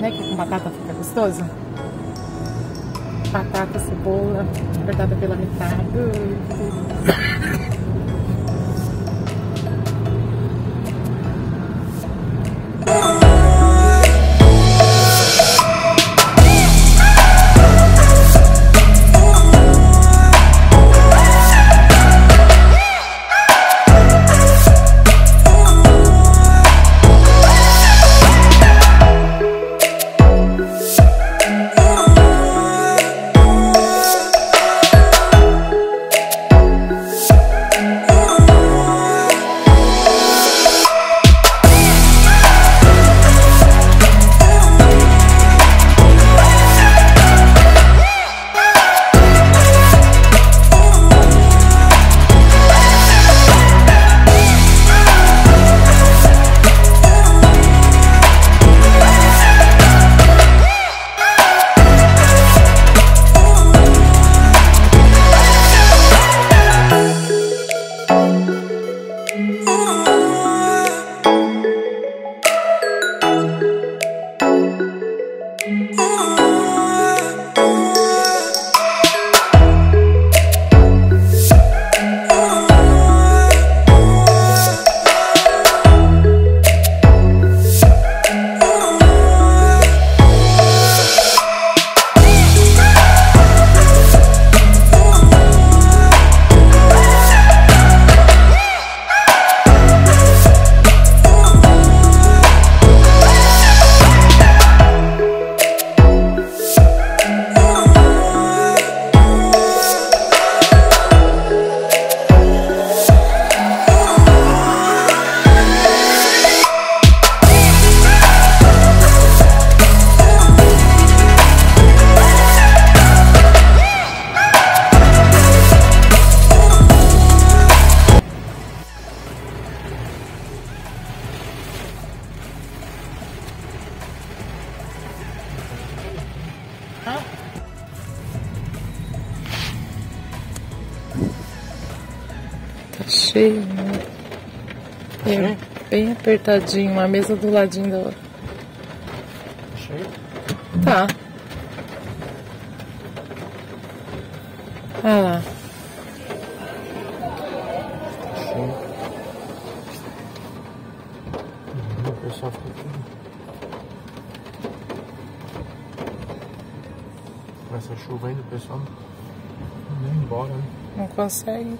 Né que com batata fica gostoso? Batata, cebola, cortada pela metade. Cheio, né? Bem, bem apertadinho, uma mesa do ladinho da outra. Cheio? Tá. Olha lá. Cheio. O pessoal fica aqui. Com essa chuva ainda, o pessoal não vai embora, né? Não consegue.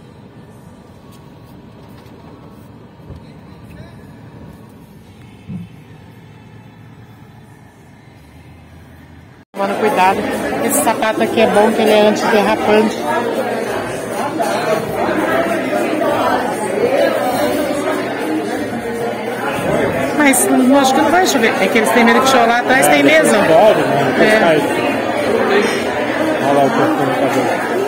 Tomando cuidado. Esse sapato aqui é bom, que ele é antiderrapante. Mas não, acho que não vai chover. É que eles têm medo que chova lá atrás, tem mesmo. Né? É. Olha lá o corpo do cabelo.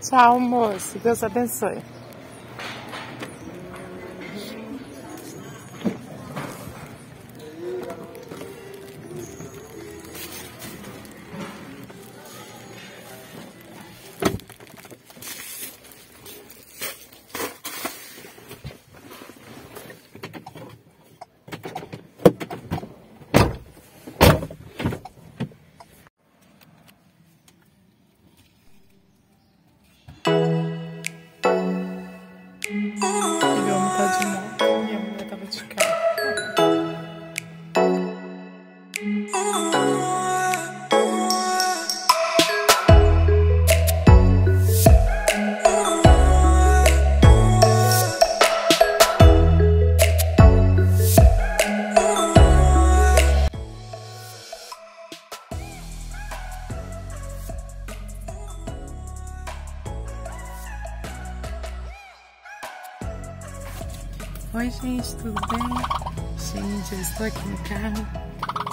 Tchau, moço. Deus abençoe. Oi, gente, tudo bem? Gente, eu estou aqui no carro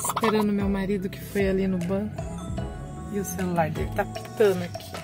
esperando meu marido que foi ali no banco e o celular dele tá pitando aqui.